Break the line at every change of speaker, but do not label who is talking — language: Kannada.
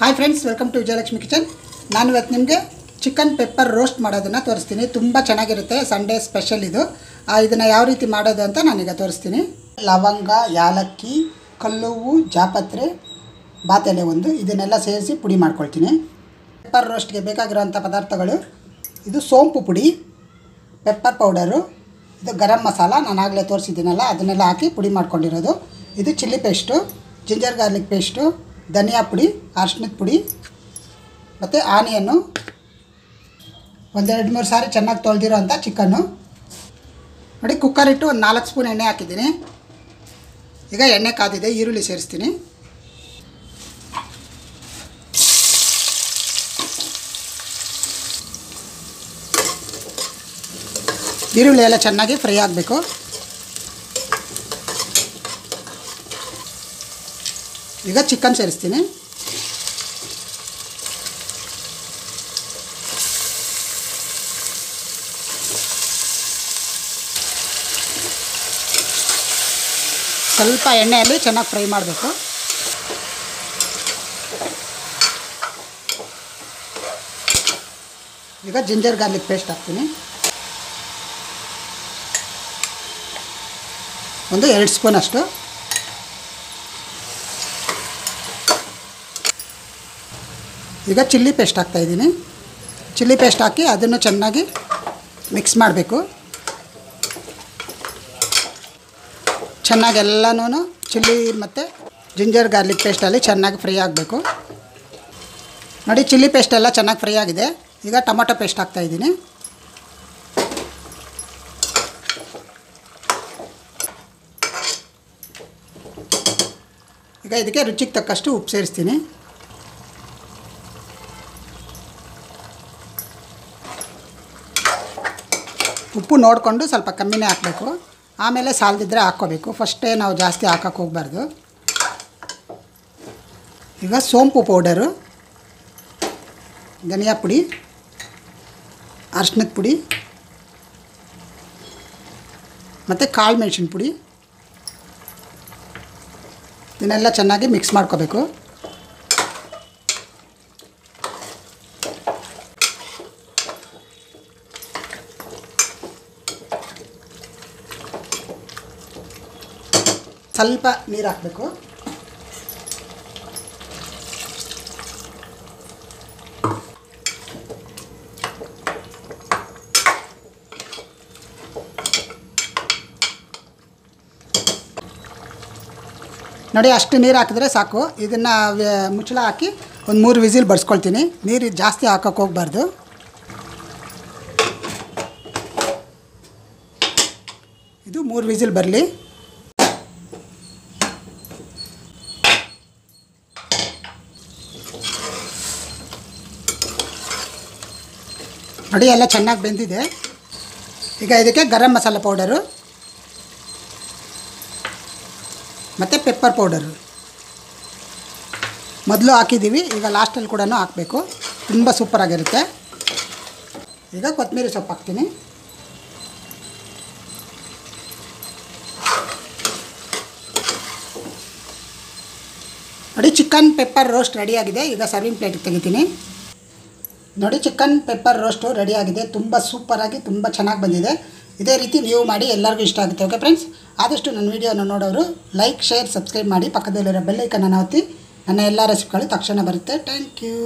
Hi friends welcome to Vijayalakshmi kitchen ನಾನು ಇವತ್ತು ನಿಮಗೆ ಚಿಕನ್ ಪೆಪ್ಪರ್ ರೋಸ್ಟ್ ಮಾಡೋದನ್ನು ತೋರಿಸ್ತೀನಿ. ತುಂಬ ಚೆನ್ನಾಗಿರುತ್ತೆ ಸಂಡೇ ಸ್ಪೆಷಲ್ ಇದು. ಇದನ್ನು ಯಾವ ರೀತಿ ಮಾಡೋದು ಅಂತ ನಾನೀಗ ತೋರಿಸ್ತೀನಿ. ಲವಂಗ, ಯಾಲಕ್ಕಿ, ಕಲ್ಲುವು, ಜಾಪತ್ರೆ, ಬಾತೆಲೆ ಒಂದು. ಇದನ್ನೆಲ್ಲ ಸೇರಿಸಿ ಪುಡಿ ಮಾಡ್ಕೊಳ್ತೀನಿ. ಪೆಪ್ಪರ್ ರೋಸ್ಟ್ಗೆ ಬೇಕಾಗಿರೋಂಥ ಪದಾರ್ಥಗಳು. ಇದು ಸೋಂಪು ಪುಡಿ ಪೆಪ್ಪರ್ ಪೌಡರು ಇದು ಗರಂ ಮಸಾಲ. ನಾನು ಆಗಲೇ ತೋರಿಸಿದ್ದೀನಲ್ಲ, ಅದನ್ನೆಲ್ಲ ಹಾಕಿ ಪುಡಿ ಮಾಡ್ಕೊಂಡಿರೋದು. ಇದು chilli paste ginger garlic paste ಧನಿಯಾ ಪುಡಿ ಅರ್ಶಿನದ ಪುಡಿ, ಮತ್ತು ಆನಿಯನ್ನು ಒಂದೆರಡು ಮೂರು ಸಾರಿ ಚೆನ್ನಾಗಿ ತೊಳೆದಿರೋ ಅಂಥ ಚಿಕನ್ನು. ನೋಡಿ ಕುಕ್ಕರ್ ಇಟ್ಟು ಒಂದು ನಾಲ್ಕು ಸ್ಪೂನ್ ಎಣ್ಣೆ ಹಾಕಿದ್ದೀನಿ. ಈಗ ಎಣ್ಣೆ ಕಾದಿದೆ, ಈರುಳ್ಳಿ ಸೇರಿಸ್ತೀನಿ. ಈರುಳ್ಳಿ ಎಲ್ಲ ಚೆನ್ನಾಗಿ ಫ್ರೈ ಆಗಬೇಕು. ಈಗ ಚಿಕನ್ ಸೇರಿಸ್ತೀನಿ. ಸ್ವಲ್ಪ ಎಣ್ಣೆಯಲ್ಲಿ ಚೆನ್ನಾಗಿ ಫ್ರೈ ಮಾಡಬೇಕು. ಈಗ ಜಿಂಜರ್ ಗಾರ್ಲಿಕ್ ಪೇಸ್ಟ್ ಹಾಕ್ತೀನಿ. ಒಂದು ಎರಡು ಸ್ಪೂನ್ ಅಷ್ಟು. ಈಗ ಚಿಲ್ಲಿ ಪೇಸ್ಟ್ ಹಾಕ್ತಾಯಿದ್ದೀನಿ ಚಿಲ್ಲಿ ಪೇಸ್ಟ್ ಹಾಕಿ ಅದನ್ನು ಚೆನ್ನಾಗಿ ಮಿಕ್ಸ್ ಮಾಡಬೇಕು. ಚೆನ್ನಾಗಿ ಎಲ್ಲನೂ ಚಿಲ್ಲಿ ಮತ್ತು ಜಿಂಜರ್ ಗಾರ್ಲಿಕ್ ಪೇಸ್ಟಲ್ಲಿ ಚೆನ್ನಾಗಿ ಫ್ರೈ ಆಗಬೇಕು. ನೋಡಿ ಚಿಲ್ಲಿ ಪೇಸ್ಟ್ ಎಲ್ಲ ಚೆನ್ನಾಗಿ ಫ್ರೈ ಆಗಿದೆ. ಈಗ ಟೊಮೊಟೊ ಪೇಸ್ಟ್ ಹಾಕ್ತಾಯಿದ್ದೀನಿ ಈಗ ಇದಕ್ಕೆ ರುಚಿಗೆ ತಕ್ಕಷ್ಟು ಉಪ್ಪು ಸೇರಿಸ್ತೀನಿ. ಉಪ್ಪು ನೋಡಿಕೊಂಡು ಸ್ವಲ್ಪ ಕಮ್ಮಿನೇ ಹಾಕಬೇಕು. ಆಮೇಲೆ ಸಾಲದಿದ್ದರೆ ಹಾಕ್ಕೋಬೇಕು. ಫಸ್ಟೇ ನಾವು ಜಾಸ್ತಿ ಹಾಕಕ್ಕೆ ಹೋಗಬಾರ್ದು. ಈಗ ಸೋಂಪು ಪೌಡರು, ಧನಿಯಾ ಪುಡಿ ಅರ್ಶಿನದ ಪುಡಿ, ಮತ್ತು ಕಾಳು ಮೆಣಸಿನ ಪುಡಿ. ಇದನ್ನೆಲ್ಲ ಚೆನ್ನಾಗಿ ಮಿಕ್ಸ್ ಮಾಡ್ಕೋಬೇಕು. ಸ್ವಲ್ಪ ನೀರು ಹಾಕಬೇಕು. ನೋಡಿ, ಅಷ್ಟು ನೀರು ಹಾಕಿದ್ರೆ ಸಾಕು. ಇದನ್ನು ಮುಚ್ಚಳ ಹಾಕಿ ಒಂದು ಮೂರು ವಿಸಿಲ್ ಬಡಿಸ್ಕೊಳ್ತೀನಿ. ನೀರು ಜಾಸ್ತಿ ಹಾಕೋಕ್ಕೆ ಹೋಗಬಾರ್ದು. ಇದು ಮೂರು ವಿಸಿಲ್ ಬರಲಿ. ನೋಡಿ, ಎಲ್ಲ ಚೆನ್ನಾಗಿ ಬೆಂದಿದೆ. ಈಗ ಇದಕ್ಕೆ ಗರಂ ಮಸಾಲ ಪೌಡರು, ಮತ್ತು ಪೆಪ್ಪರ್ ಪೌಡರು. ಮೊದಲು ಹಾಕಿದ್ದೀವಿ ಈಗ ಲಾಸ್ಟಲ್ಲಿ ಕೂಡ ಹಾಕಬೇಕು. ತುಂಬ ಸೂಪರಾಗಿರುತ್ತೆ ಈಗ ಕೊತ್ತಂಬರಿ ಸೊಪ್ಪು ಹಾಕ್ತೀನಿ. ನೋಡಿ ಚಿಕನ್ ಪೆಪ್ಪರ್ ರೋಸ್ಟ್ ರೆಡಿಯಾಗಿದೆ ಈಗ ಸರ್ವಿಂಗ್ ಪ್ಲೇಟಿಗೆ ತೆಗಿತೀನಿ. ನೋಡಿ ಚಿಕನ್ ಪೆಪ್ಪರ್ ರೋಸ್ಟು ರೆಡಿಯಾಗಿದೆ ತುಂಬ ಸೂಪರಾಗಿ ತುಂಬ ಚೆನ್ನಾಗಿ ಬಂದಿದೆ. ಇದೇ ರೀತಿ ನೀವು ಮಾಡಿ, ಎಲ್ಲರಿಗೂ ಇಷ್ಟ ಆಗುತ್ತೆ. ಓಕೆ ಫ್ರೆಂಡ್ಸ್ ಆದಷ್ಟು ನನ್ನ ವೀಡಿಯೋನ ನೋಡೋರು ಲೈಕ್ ಶೇರ್ ಸಬ್ಸ್ಕ್ರೈಬ್ ಮಾಡಿ, ಪಕ್ಕದಲ್ಲಿರೋ ಬೆಲ್ಲೈಕನ್ನು ಒತ್ತಿ. ನನ್ನ ಎಲ್ಲ ರೆಸಿಪಿಗಳು ತಕ್ಷಣ ಬರುತ್ತೆ. Thank you